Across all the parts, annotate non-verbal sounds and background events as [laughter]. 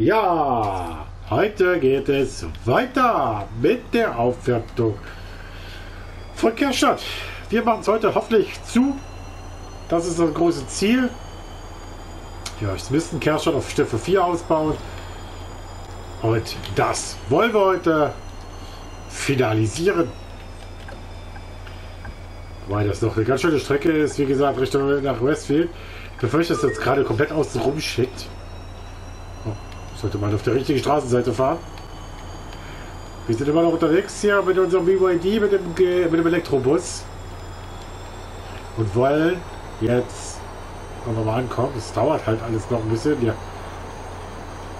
Ja, heute geht es weiter mit der Aufwertung von Kerstadt. Wir machen es heute hoffentlich zu. Das ist das große Ziel. Ja, ich müsste Kerstadt auf Stufe 4 ausbauen. Und das wollen wir heute finalisieren. Weil das noch eine ganz schöne Strecke ist, wie gesagt, Richtung nach Westfield. Ich befürchte, dass das jetzt gerade komplett außen rum schickt. Sollte man auf der richtigen Straßenseite fahren. Wir sind immer noch unterwegs hier mit unserem BYD, mit dem, mit dem Elektrobus. Und wollen jetzt, wenn wir mal ankommen, es dauert halt alles noch ein bisschen. Ja.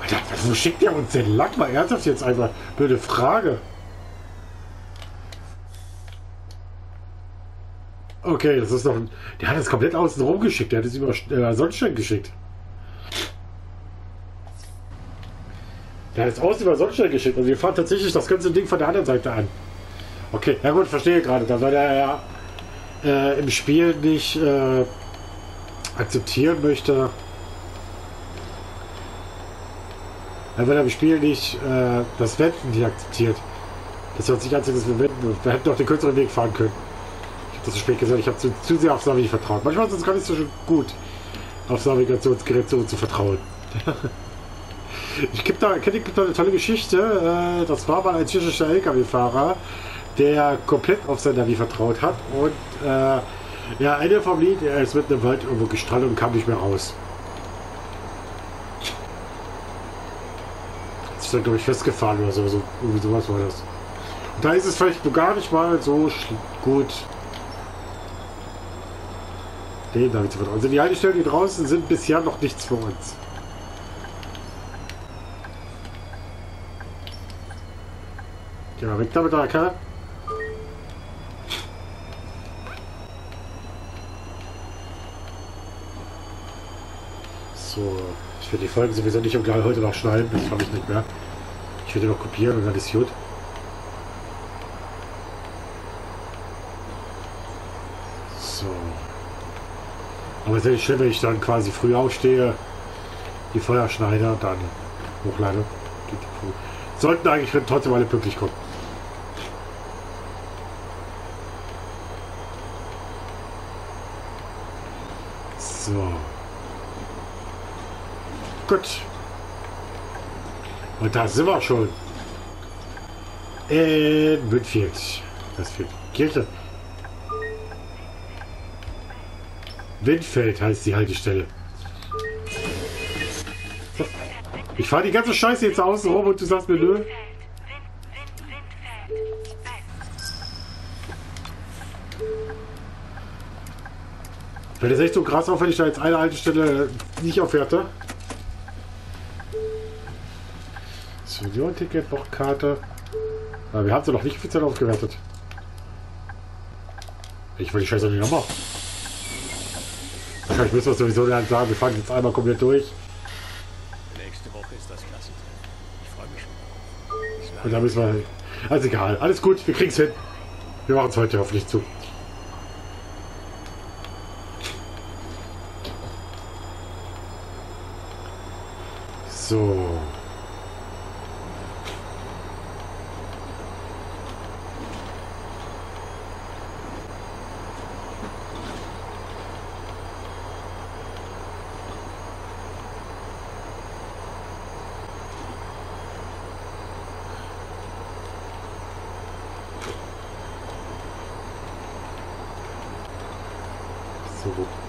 Alter, wo schickt der uns denn lang? Mal ernsthaft jetzt einfach. Blöde Frage. Okay, das ist doch. Der hat es komplett außen rum geschickt. Der hat es über äh, Sonnenschein geschickt. Der es außen über Sonnenschein geschickt. Also wir fahren tatsächlich das ganze Ding von der anderen Seite an. Okay, ja gut, verstehe gerade. Da weil er ja äh, im Spiel nicht äh, akzeptieren möchte. Ja, weil er im Spiel nicht äh, das Wenden nicht akzeptiert. Das hört sich an, als wir wenden. Wir hätten doch den kürzeren Weg fahren können. Ich habe das zu spät gesagt. Ich habe zu, zu, sehr auf Navi vertraut. Manchmal ist es gar nicht so gut, aufs Navigationsgerät zu vertrauen. [laughs] Ich gibt da, kenne da eine tolle Geschichte. Äh, das war mal ein tschechischer LKW-Fahrer, der komplett auf sein Navi vertraut hat und äh, ja, Ende vom Lied, er ist mit einem Wald irgendwo gestrandet und kam nicht mehr raus. Hat sich dann, glaube ich, festgefahren oder so. Irgendwie sowas war das. Und da ist es vielleicht gar nicht mal so gut. Den Navi zu vertrauen. Also die Haltestellen, die draußen sind bisher noch nichts für uns. Ja, weg damit, AK. So, ich werde die Folgen sowieso nicht gleich heute noch schneiden, das habe ich nicht mehr. Ich werde noch kopieren und dann ist gut. So. Aber es ist schlimm, wenn ich dann quasi früh aufstehe, die Feuer schneide und dann hochlade. Sollten eigentlich trotzdem alle pünktlich kommen. So. Gut. Und da sind wir schon. In Winfield. Das für Kirche. Windfeld heißt die Haltestelle. Ich fahre die ganze Scheiße jetzt außen rum und du sagst mir nö. Weil das echt so krass auf, wenn ich da jetzt eine Haltestelle nicht aufwerte. Senioren-Ticket, Bochkarte. Aber wir haben sie noch nicht offiziell aufgewertet. Ich will die Scheiße nicht nochmal. Wahrscheinlich müssen wir sowieso dann sagen, wir fahren jetzt einmal komplett durch. Nächste Woche ist das Klassentreffen. Ich freue mich schon. Und dann müssen wir. Also egal, alles gut, wir kriegen es hin. Wir machen es heute hoffentlich zu. So. So.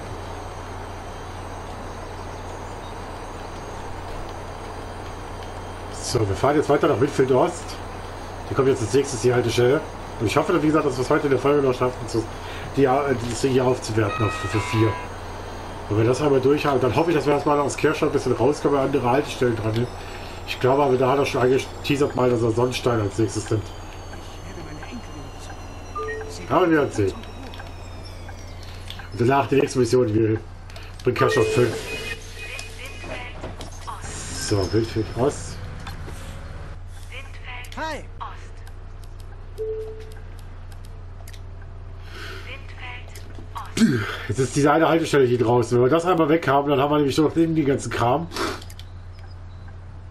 So, wir fahren jetzt weiter nach Midfield Ost. Die kommt jetzt als nächstes die Haltestelle. Und ich hoffe, wie gesagt, dass wir es heute in der Folge noch schaffen, die, die hier aufzuwerten auf für 4. Wenn wir das einmal durch haben, dann hoffe ich, dass wir erstmal aus Kirchstadt ein bisschen rauskommen, andere Haltestellen dran nehmen. Ich glaube aber, da hat er schon angeteasert mal, dass er Sonnenstein als nächstes nimmt. Aber wir werden sehen. Und danach die nächste Mission, wir bringen Kirchstadt 5. So, Wildfeld Ost. Das ist diese eine Haltestelle hier draußen. Wenn wir das einmal weg haben, dann haben wir nämlich schon neben den ganzen Kram.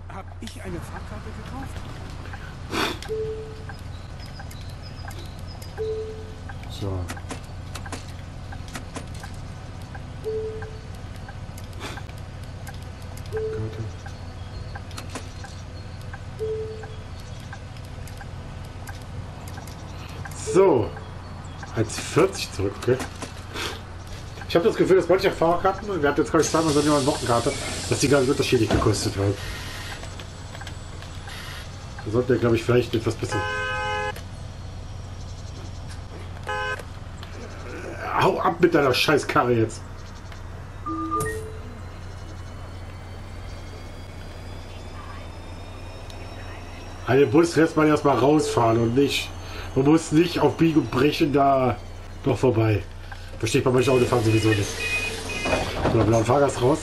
Hab ich eine Fahrkarte gekauft? So. So. 1,40 zurück, okay? Ich habe das Gefühl, dass manche Fahrkarten, wir hatten jetzt gerade zweimal so eine Wochenkarte, dass die ganz unterschiedlich gekostet haben. Da sollten wir, glaube ich, vielleicht etwas besser. Hau ab mit deiner scheiß Karre jetzt. Einen Bus lässt man erstmal rausfahren und nicht. Man muss nicht auf Biegen Brechen da noch vorbei. Verstehe ich bei manchen Autofahren sowieso nicht. So, dann blauen Fahrgast raus.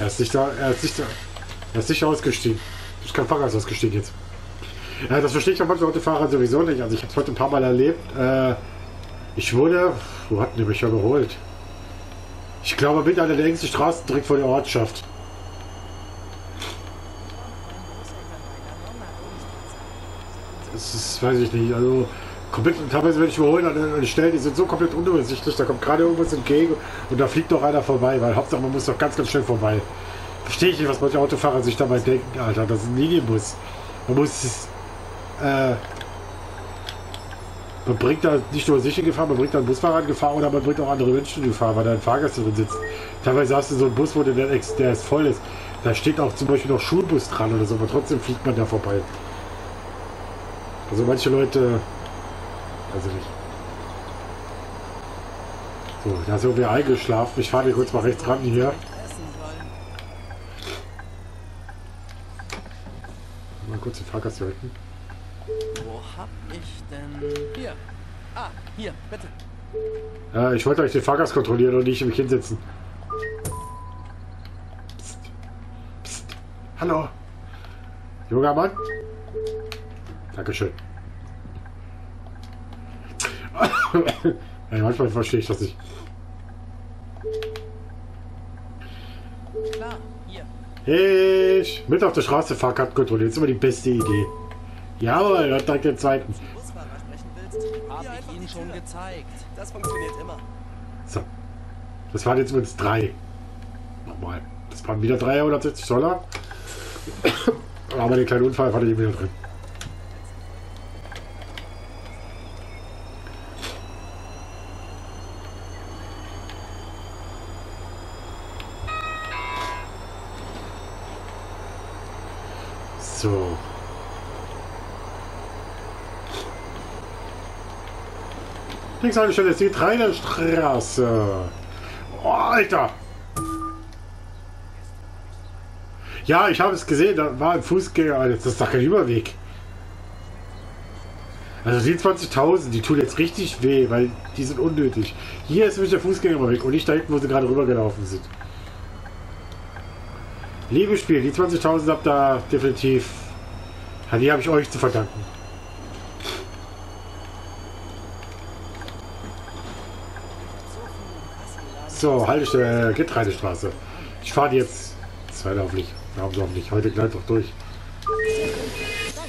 Er ist nicht da, er ist nicht da. Er ist nicht ausgestiegen. Ich kann Fahrgast ausgestiegen jetzt. Ja, das verstehe ich bei manchen Autofahrern sowieso nicht. Also ich habe es heute ein paar Mal erlebt. Äh, ich wurde, wo hatten die mich ja geholt? Ich glaube mit einer der längsten Straßen direkt vor der Ortschaft. Das ist, weiß ich nicht, also komplett, teilweise wenn ich überholen an an Stellen, die sind so komplett unübersichtlich, da kommt gerade irgendwas entgegen und da fliegt doch einer vorbei, weil Hauptsache man muss doch ganz, ganz schnell vorbei. Verstehe ich nicht, was manche Autofahrer sich dabei denken, Alter, das ist ein Linienbus. Man muss, äh, man bringt da nicht nur sich in Gefahr, man bringt da einen Busfahrer in Gefahr oder man bringt auch andere Menschen in Gefahr, weil da ein Fahrgast drin sitzt. Teilweise hast du so einen Bus, wo der, der ist voll ist. Da steht auch zum Beispiel noch Schulbus dran oder so, aber trotzdem fliegt man da vorbei. Also manche Leute, also nicht. So, da ist irgendwie eingeschlafen. Ich fahre hier kurz mal rechts ran hier. Mal kurz den Fahrgast halten. Wo hab ich denn... Hier. Ah, hier, bitte. Ja, ich wollte euch den Fahrgast kontrollieren und nicht mich hinsetzen. Psst. Psst. Hallo. Junger Mann. Dankeschön. ja, manchmal verstehe ich das nicht. Klar, hier. Ich mit auf der Straße Fahrkarten kontrollieren. ist immer die beste Idee. Jawohl, hört direkt den zweiten. Busfahrer sprechen willst, hab ich Ihnen schon gezeigt. Das funktioniert immer. So. Das waren jetzt übrigens drei. Nochmal. Das waren wieder 360 Dollar. Aber den kleinen Unfall fand ich wieder drin. So. Links eine Stelle ist die Treidelstraße. Oh, Alter! Ja, ich habe es gesehen, da war ein Fußgänger. Das ist doch kein Überweg. Also die 20.000, die tun jetzt richtig weh, weil die sind unnötig. Hier ist nämlich der Fußgängerüberweg und nicht da hinten, wo sie gerade rübergelaufen sind. Liebes Spiel, die 20.000 habt da definitiv. Die habe ich euch zu verdanken. So, Haltestelle, Getreidestraße. Ich fahre die jetzt zweilauflich. Hauptsächlich. Heute gleich doch durch. Getreidestraße.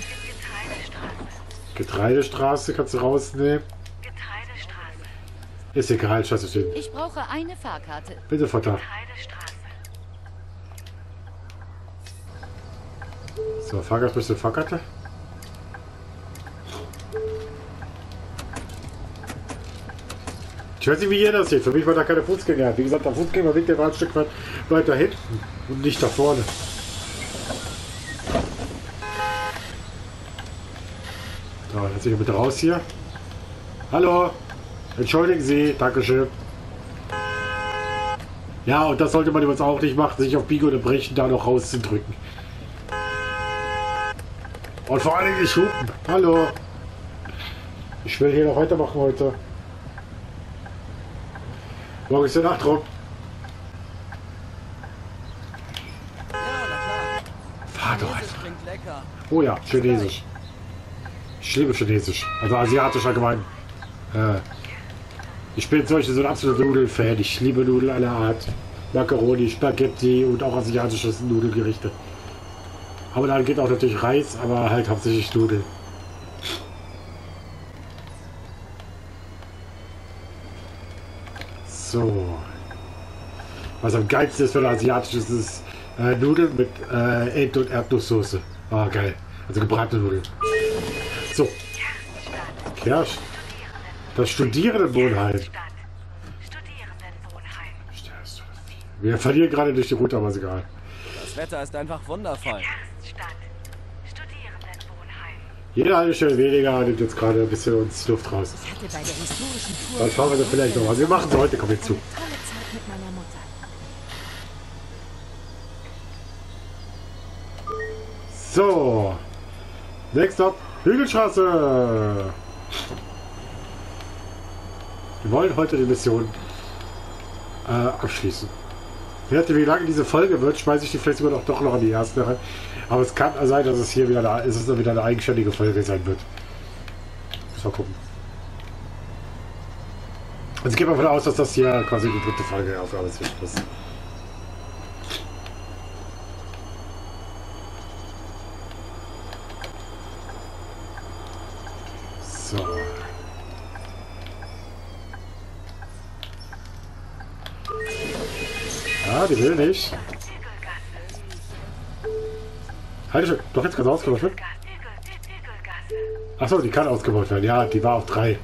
Getreidestraße kannst du rausnehmen. Getreidestraße. Ist egal, scheiße stehen. Ich brauche eine Fahrkarte. Bitte, Vater. Getreidestraße. So, Fahrgast, bist du Fahrkarte? Ich weiß nicht, wie ihr das seht. Für mich war da keine Fußgänger. Wie gesagt, der Fußgängerweg, der war ein Stück weit weiter hinten und nicht da vorne. So, jetzt ich bitte raus hier. Hallo. Entschuldigen Sie. Dankeschön. Ja, und das sollte man übrigens auch nicht machen, sich auf Biegen oder Brechen da noch rauszudrücken. Und vor Dingen nicht hupen. Hallo. Ich will hier noch weitermachen heute. Morgen ist der Nacht rum. Ja, na klar. Fahr doch einfach. Oh ja, Chinesisch. Ich liebe Chinesisch. Also asiatisch allgemein. Äh, ich bin Beispiel so ein absoluter Nudelfan. Ich liebe Nudeln aller Art. Macaroni, Spaghetti und auch asiatisches Nudelgerichte. Aber dann geht auch natürlich Reis, aber halt hauptsächlich Nudeln. So. Was am geilsten ist, wenn er asiatisch ist, ist äh, Nudeln mit äh, Ent- und Erdnusssoße. Ah, geil. Also gebratene Nudeln. So, Kersch. Das. Studierendenwohnheim. Wir verlieren gerade durch die Route, aber ist egal. Das Wetter ist einfach wundervoll. Gerststadt. Studierendenwohnheim. Jede halbe Stelle weniger nimmt jetzt gerade ein bisschen uns Luft raus. Dann schauen wir das vielleicht noch. Also wir machen es heute, komm jetzt zu. eine tolle Zeit mit meiner Mutter. So. Next up, Hügelstraße. Wir wollen heute die Mission äh, abschließen. Je nachdem, wie lange diese Folge wird, schmeiße ich die vielleicht sogar noch, doch noch an die erste. Aber es kann sein, dass es hier wieder eine, es wieder eine eigenständige Folge sein wird. Mal gucken. Also ich gehe mal davon aus, dass das hier quasi die dritte Folge Aufgabe ist. So. Nicht. Halt schon, doch jetzt gerade ausgebaut wird. Achso, die kann ausgebaut werden. Ja, die war auf drei.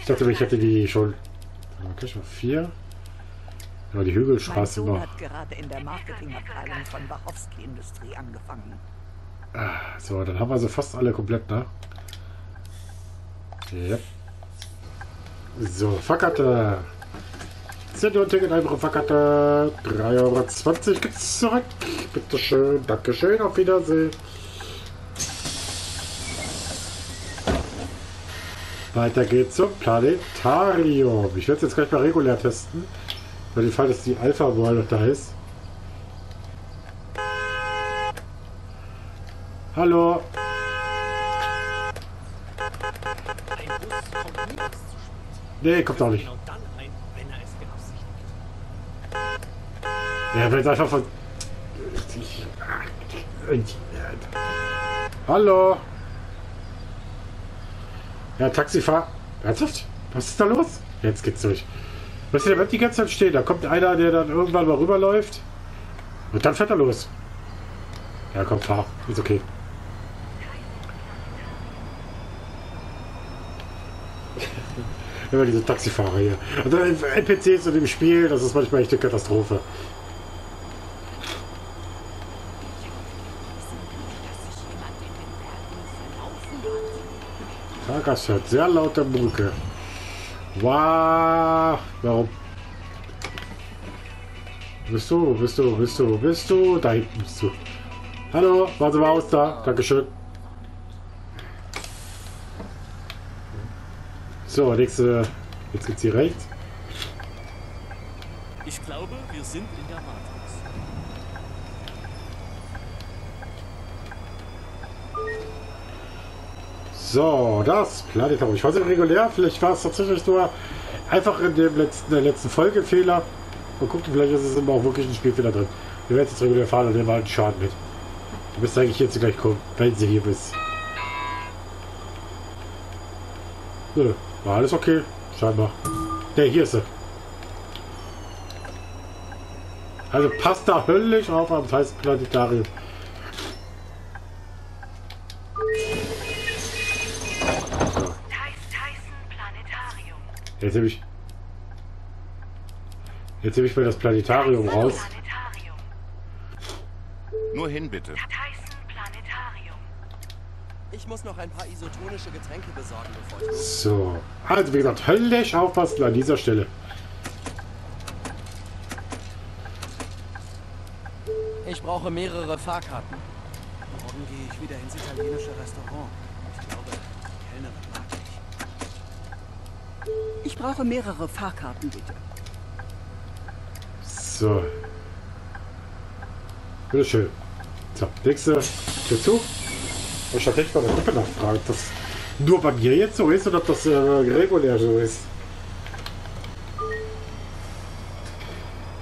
Ich dachte, ich hätte die schon. Okay, schon vier. Ja, die Mein Hügelstraße Sohn noch. hat gerade in der Marketingabteilung von Wachowski Industrie angefangen. So, dann haben wir sie fast alle komplett, ne? Yep. So, Fackerte. Senior-Ticket, einfache Fackerte. 3,20 Euro gibt's zurück. Bitteschön, Dankeschön, auf Wiedersehen. Weiter geht's zum Planetarium. Ich werde es jetzt gleich mal regulär testen. Bei dem Fall, dass die Alpha Wall noch da ist. Hallo. Nee, kommt auch nicht. Genau dann ein, wenn er es wenn es einfach von. Hallo. Ja, Taxifahrer. Ernsthaft? Was ist da los? Jetzt geht's durch. Was der bleibt die ganze Zeit stehen. Da kommt einer, der dann irgendwann mal rüberläuft. Und dann fährt er los. Ja, komm, fahr. Ist okay. [laughs] Immer diese Taxifahrer hier. Und dann NPCs in dem Spiel, das ist manchmal echt eine Katastrophe. Dass sich jemand in den Bergen Fahrgast hört sehr laute Mucke. Wow. Warum? Bist du? Bist du? Bist du? Bist du? Da hinten bist du. Hallo, waren Sie mal aus da. Dankeschön. So, nächste. Jetzt geht's hier rechts. Ich glaube, wir sind in der Matrix. So, das Planetarium. Ich weiß nicht regulär, vielleicht war es tatsächlich nur einfach in dem letzten, der letzten Folge Fehler. Mal gucken, vielleicht ist es immer auch wirklich ein Spielfehler drin. Wir werden jetzt regulär fahren und nehmen halt einen Schaden mit. Du müsst eigentlich jetzt gleich kommen, wenn sie hier bist. Nö, war alles okay. Scheinbar. Ne, hier ist sie. Also passt da höllisch auf am heißen Planetarium. Jetzt nehme ich. Jetzt nehme ich mal das Planetarium raus. Planetarium. Nur hin, bitte. Ich muss noch ein paar isotonische Getränke besorgen, bevor ich. So. Also wie gesagt, höllisch aufpassen an dieser Stelle. Ich brauche mehrere Fahrkarten. Morgen gehe ich wieder ins italienische Restaurant. Ich glaube, die Kellnerin mag mich. Ich brauche mehrere Fahrkarten, bitte. So. Bitteschön. So, nächste Tür zu. Ich hatte echt mal eine Gruppe nachfragen, ob das nur bei mir jetzt so ist oder ob das äh, regulär so ist.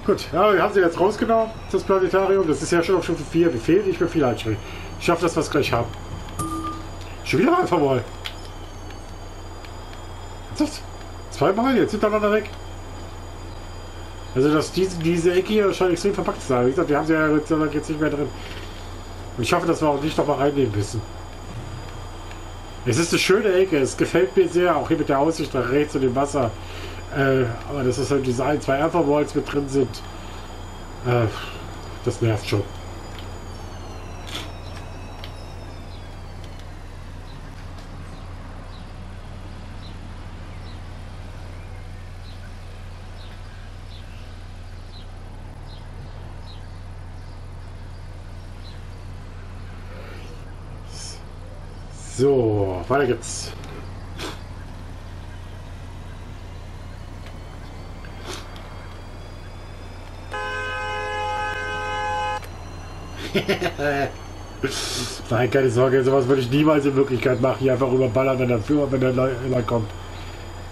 Gut, ja, wir haben sie jetzt rausgenommen, das Planetarium. Das ist ja schon auf Stufe 4. Wie fehlt nicht mehr viel einstellen. Ich schaffe das, was gleich haben. Schon wieder einfach mal. Was ist das? Zweimal jetzt hintereinander weg. Also, dass diese, diese Ecke hier schon extrem verpackt sein. Wie gesagt, wir haben sie ja jetzt, nicht mehr drin. Und ich hoffe, dass wir auch nicht noch mal reinnehmen müssen. Es ist eine schöne Ecke, es gefällt mir sehr, auch hier mit der Aussicht nach rechts und dem Wasser. Äh, aber dass es halt diese ein, zwei Alpha-Walls mit drin sind, äh, das nervt schon. So, weiter geht's. [laughs] Nein, keine Sorge, sowas würde ich niemals in Wirklichkeit machen. Hier einfach überballern, wenn der Führer, wenn der Leute kommt.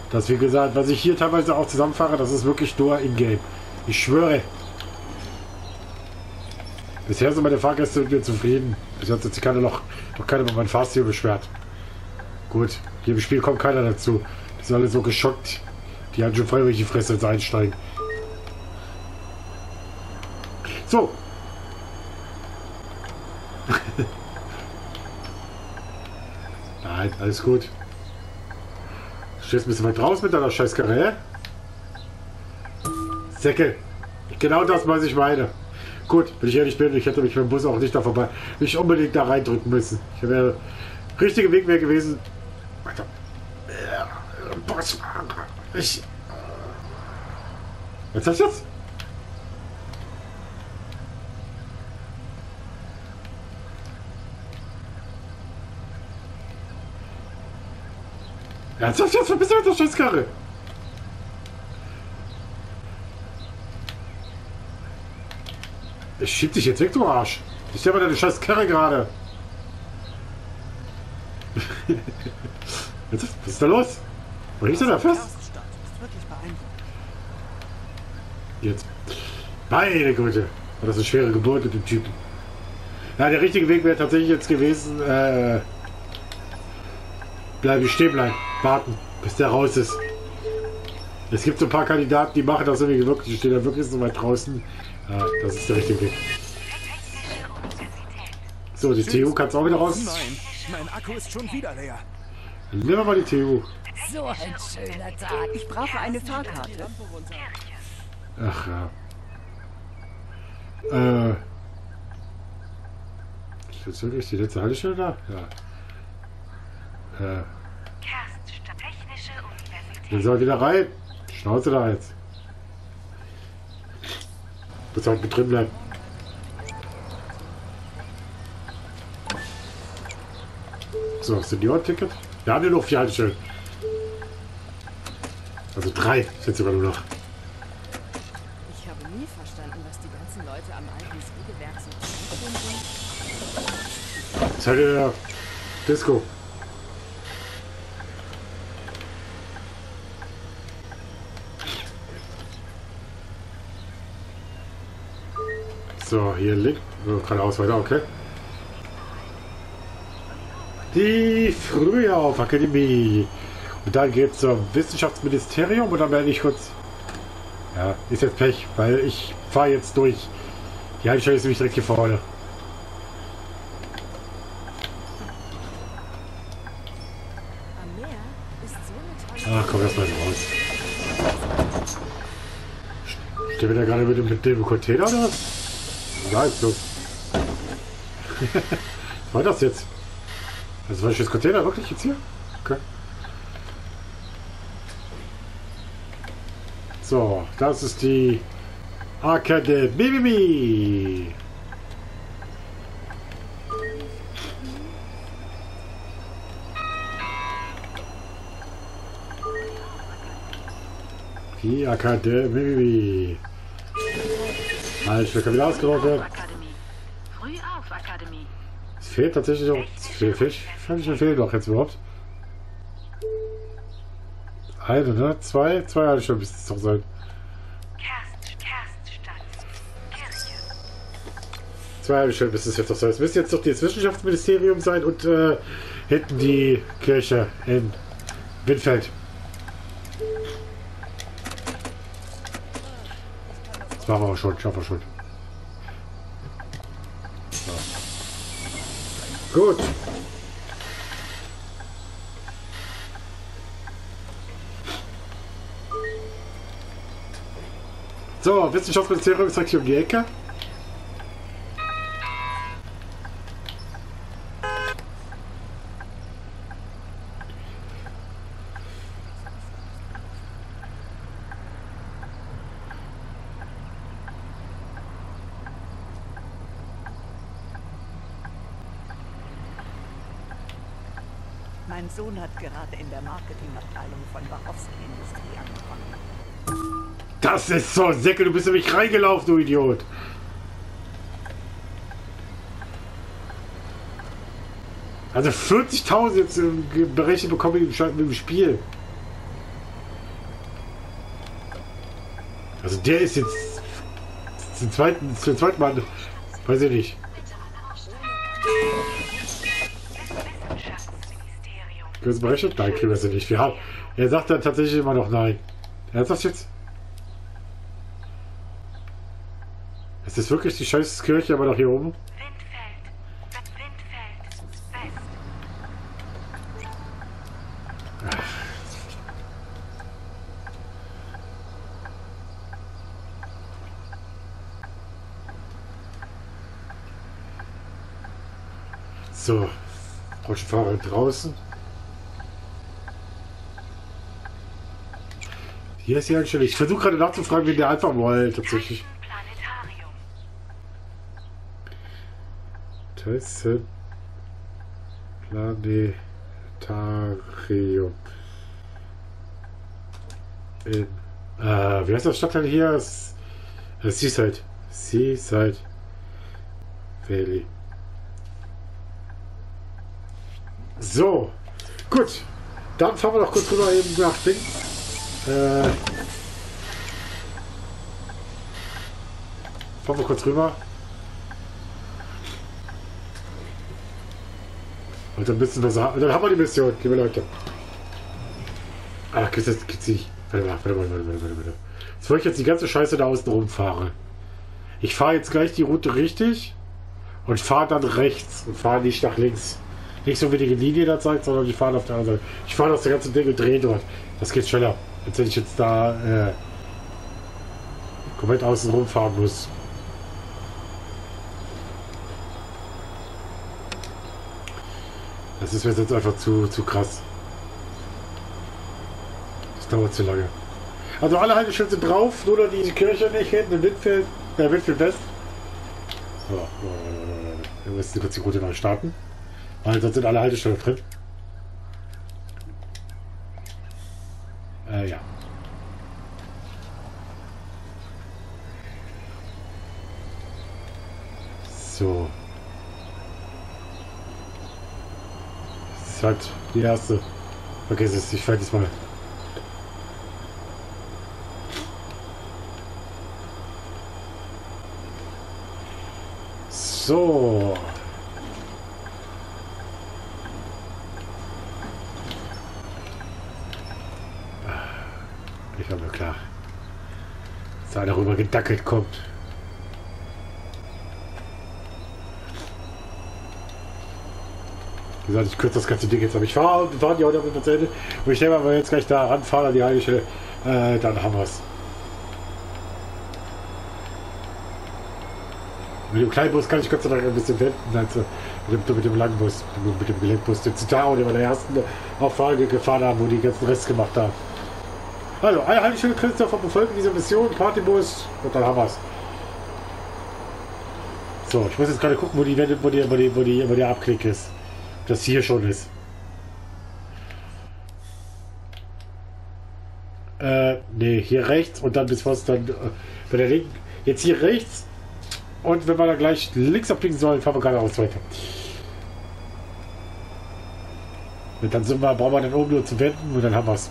Das, wie gesagt, was ich hier teilweise auch zusammenfahre, das ist wirklich nur in-game. Ich schwöre. Bisher sind meine Fahrgäste mit mir zufrieden. Bis jetzt hat sich keiner noch, noch keiner über meinen Fahrstil beschwert. Gut, hier im Spiel kommt keiner dazu. Die sind alle so geschockt. Die haben schon freiwillig die Fresse ins Einsteigen. So. [laughs] Nein, alles gut. Du stehst ein bisschen weit raus mit deiner Scheißkarre. Säcke. Genau das, was ich meine. Gut, wenn ich ehrlich bin, ich hätte mich dem Bus auch nicht da vorbei, nicht unbedingt da reindrücken müssen. Ich wäre richtige Weg wäre gewesen. Alter. Busfahrer. Ich. Was ist das? Ernsthaft jetzt? Verpiss dich mit der Scheißkarre! Ich schieb dich jetzt weg, du Arsch! Ich sehe mal deine scheiß Karre gerade! [laughs] was ist da los? Wo liegt er da fest? Jetzt. Meine Güte. War das eine schwere Geburt mit dem Typen. Ja, der richtige Weg wäre tatsächlich jetzt gewesen, äh, bleiben stehen bleiben, warten, bis der raus ist. Es gibt so ein paar Kandidaten, die machen das irgendwie wirklich, die stehen da wirklich so weit draußen. Ja, das ist der richtige Weg. So, die TU kannst du auch wieder raus. Nein, mein Akku ist schon wieder leer. Nehmen wir mal die TU. So ein schöner Tag. Ich brauche eine Fahrkarte. Ach ja. Äh. Ist jetzt wirklich die letzte Haltestelle da? Ja. Äh. Kerststadt. Technische Universität. Wir sollen wieder rein. Schnauze da jetzt. Muss halt drin bleiben. So, Senior-Ticket. Wir haben ja noch vier Haltestellen. Also drei, sind sogar nur noch. Ich habe nie verstanden, was die ganzen Leute am alten Sägewerk so tun. Das ist halt der Disco. So, hier liegt. Oh, geradeaus weiter, okay. Die Frühaufakademie. Und dann geht's zum Wissenschaftsministerium und dann werde ich kurz. Ja, ist jetzt Pech, weil ich fahre jetzt durch. Die Haltestelle ist nämlich direkt hier vorne. Ach, komm erstmal raus. Stehen wir da gerade mit dem, mit dem Container oder was? So. was war das jetzt? Also war ich das Container wirklich jetzt hier? Okay. So, das ist die Akademie. Die Akademie. Halt, ich wieder Akademie. Es fehlt tatsächlich auch. Es fehlt, fehlt, fehlt, fehlt doch jetzt überhaupt. Eine, ne? Zwei? Zwei Haltestellen müsste es doch sein. Zwei Haltestellen müsste es jetzt doch sein. Es müsste jetzt doch das Wissenschaftsministerium sein und äh, hinten die Kirche in Windfeld. Wir schon, schaffen wir schon. So. Gut. So, Wissenschaftsministerium ist hier um die Ecke. Mein Sohn hat gerade in der Marketingabteilung von Wachowski Industrie angefangen. Das ist so, Säcke, du bist nämlich reingelaufen, du Idiot. Also 40.000 jetzt ähm, berechnet bekommen im, Sch- im Spiel. Also der ist jetzt zum zweiten, zum zweiten Mal, weiß ich nicht. Können Sie berechnet? Nein, wir sie nicht. Wir haben, er sagt dann tatsächlich immer noch nein. Ernsthaft jetzt? Ist das wirklich die scheiß Kirche aber noch hier oben? So, Rollstuhlfahrer draußen. Hier ist die Einstellung. Ich versuche gerade nachzufragen, wie der einfach mal tatsächlich. Tyson Planetarium. In, äh, wie heißt das Stadtteil hier? Äh, Seaside. Seaside Valley. So, gut. Dann fahren wir noch kurz rüber eben nach Ding. Äh, fahren wir kurz rüber. Und dann müssen wir sagen, dann haben wir die Mission, liebe Leute. Ach, gibt's jetzt, gibt's nicht. Warte mal, warte mal, warte mal, warte mal. Bevor ich jetzt die ganze Scheiße da außen rumfahre. Ich fahre jetzt gleich die Route richtig und fahre dann rechts und fahre nicht nach links. Nicht so wie die Linie da zeigt, sondern ich fahre auf der anderen Seite. Ich fahre das ganze Ding und drehe dort. Das geht schneller, als wenn ich jetzt da äh, komplett außen rumfahren muss. Das ist mir jetzt einfach zu, zu krass. Das dauert zu lange. Also alle Haltestellen sind drauf, nur noch diese Kirche nicht hinten in Windfeld, äh, Windfeld West. So, wir müssen kurz die Route neu starten. Weil sonst sind alle Haltestellen drin. Äh, ja. So. Halt die erste. Vergiss es, ich fällt diesmal. So. Ich mir klar. Dass einer rüber gedackelt kommt. Wie gesagt, ich kürze das ganze Ding jetzt ab. Ich fahre fahren die heute auf zu Ende. Und ich denke mal, jetzt gleich da ranfahren an die Haltestelle, äh, dann haben wir es. Mit dem kleinen Bus kann ich Gott sei Dank ein bisschen wenden, als äh, mit, dem, mit dem langen Bus, mit, dem Gelenkbus, den Citaro, den wir in der ersten Auflage gefahren haben, wo die ganzen Rest gemacht haben. Also, eine Haltestelle Christoph befolgen diese Mission, Partybus und dann haben wir es. So, ich muss jetzt gerade gucken, wo die, wo die, wo die, wo die, wo der Abklick ist. Das hier schon ist. Äh, nee, hier rechts und dann bis was dann äh, bei der linken. Jetzt hier rechts und wenn wir dann gleich links abbiegen sollen, fahren wir geradeaus weiter. Und dann sind wir, brauchen wir dann oben nur zu wenden und dann haben wir es.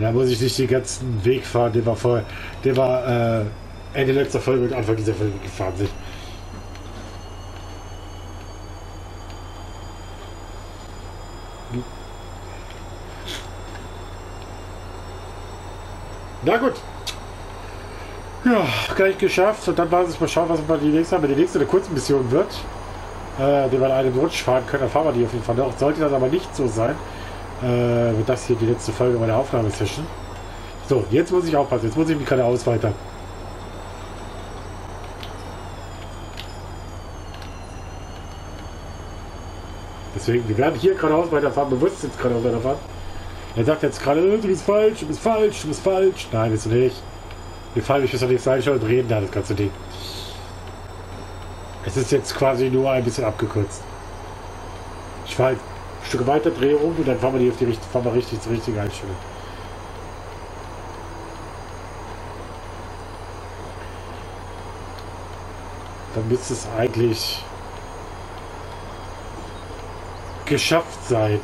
Und da muss ich nicht den ganzen Weg fahren, den wir vorher, den wir äh, Ende letzter Folge und Anfang dieser Folge gefahren sind. Na gut. Ja, gleich geschafft. Und dann war es mal schauen, was wir die nächste haben. Wenn die nächste eine kurze Mission wird, äh, die wir in einem Rutsch fahren können, dann fahren wir die auf jeden Fall noch. Sollte das aber nicht so sein, äh, wird das hier die letzte Folge meiner Aufnahmesession. So, jetzt muss ich aufpassen. Jetzt muss ich mich gerade ausweitern. Deswegen, wir werden hier geradeaus weiterfahren, bewusst jetzt geradeaus weiterfahren. Er sagt jetzt gerade, du bist falsch, du bist falsch, du bist falsch. Nein, bist du nicht. Wir fallen nicht bis auf die Seite und reden da das ganze Ding. Es ist jetzt quasi nur ein bisschen abgekürzt. Ich ein Stück weiter, drehe um und dann fahren wir die auf die richtige, fahren wir richtig zur richtigen Einstellung. Dann müsste es eigentlich geschafft sein.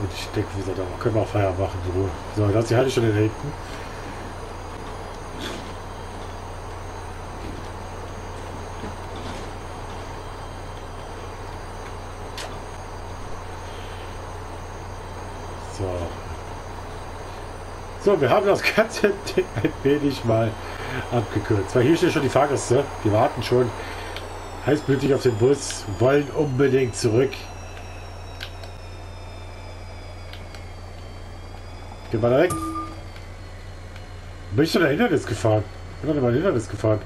Und ich denke, wie gesagt, da können wir auch Feier machen. So, so das ist die da hinten. So. So, wir haben das ganze Ding ein wenig mal abgekürzt. Weil hier stehen schon die Fahrgäste. Die warten schon heißblütig auf den Bus, wollen unbedingt zurück. Geh mal da weg. Bin ich schon ein Hindernis gefahren? Ich bin doch ein Hindernis gefahren.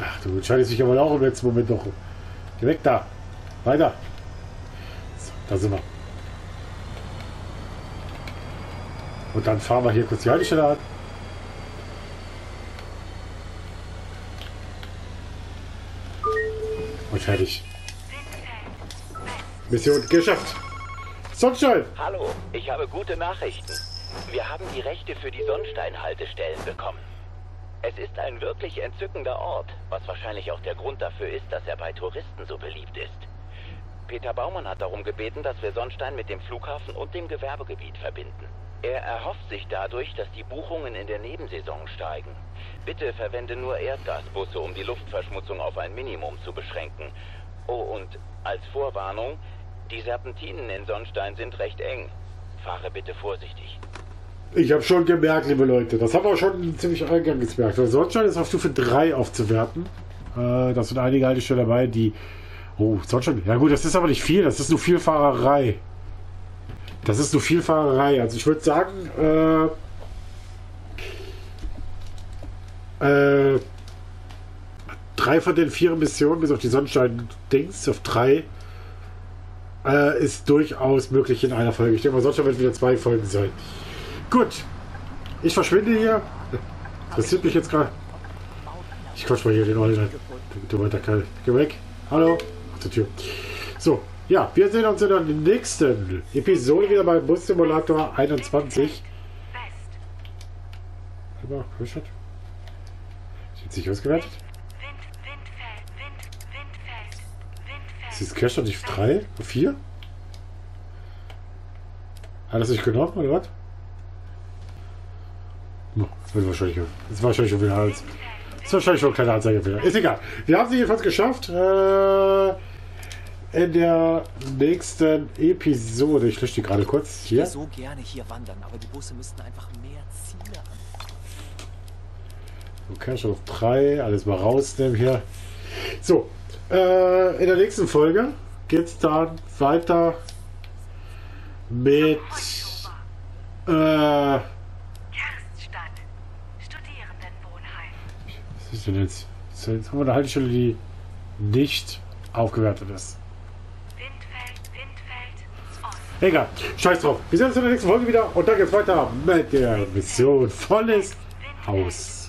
Ach, du entscheidest dich aber auch im letzten Moment noch. Geh weg da. Weiter. So, da sind wir. Und dann fahren wir hier kurz die Haltestelle an. Und fertig. Mission geschafft. Sonnenschein! Hallo, ich habe gute Nachrichten. Wir haben die Rechte für die Sonnenstein-Haltestellen bekommen. Es ist ein wirklich entzückender Ort, was wahrscheinlich auch der Grund dafür ist, dass er bei Touristen so beliebt ist. Peter Baumann hat darum gebeten, dass wir Sonnstein mit dem Flughafen und dem Gewerbegebiet verbinden. Er erhofft sich dadurch, dass die Buchungen in der Nebensaison steigen. Bitte verwende nur Erdgasbusse, um die Luftverschmutzung auf ein Minimum zu beschränken. Oh, und als Vorwarnung, die Serpentinen in Sonnstein sind recht eng. Fahre bitte vorsichtig. Ich habe schon gemerkt, liebe Leute, das haben wir schon ziemlich eingangs gemerkt. Weil Sonnenschein ist auf Stufe 3 aufzuwerten. Äh, das sind einige Haltestellen dabei, die. Oh, Sonnenschein. Ja gut, das ist aber nicht viel, das ist nur viel Fahrerei. Das ist nur viel Fahrerei. Also ich würde sagen, äh, äh, drei von den vier Missionen, bis auf die Sonnenschein-Dings, auf drei, äh, ist durchaus möglich in einer Folge. Ich denke mal, sonst wird wieder zwei Folgen sein. Gut. Ich verschwinde hier. Interessiert mich jetzt gerade. Ich quatsch mal hier den Ollen. Du weiter Kerl. Geh weg. Hallo. Auf der Tür. So. Ja, wir sehen uns in der nächsten Episode wieder beim Bus Simulator 21. West. Warte mal, Richard. Sind sich ausgewertet? Ist das Cash nicht 3? 4? Hat das nicht genommen oder was? Das wird wahrscheinlich, ist wahrscheinlich schon wieder als. Das ist wahrscheinlich schon ein kleiner Anzeigefehler. Ist egal. Wir haben sie jedenfalls geschafft. Äh, in der nächsten Episode. Ich lösche die gerade kurz. Ich Hier. würde so gerne hier wandern, aber die Busse müssten einfach mehr Ziele an. So, Cash auf 3. Alles mal rausnehmen hier. So. Äh, in der nächsten Folge geht es dann weiter mit. Äh, Kerststadt. Studierendenwohnheim. Was ist denn jetzt? Jetzt haben wir eine Haltestelle, die nicht aufgewertet ist. Windfeld, Windfeld, Ost. Egal, scheiß drauf. Wir sehen uns in der nächsten Folge wieder und dann geht's weiter mit der Mission Volles Haus.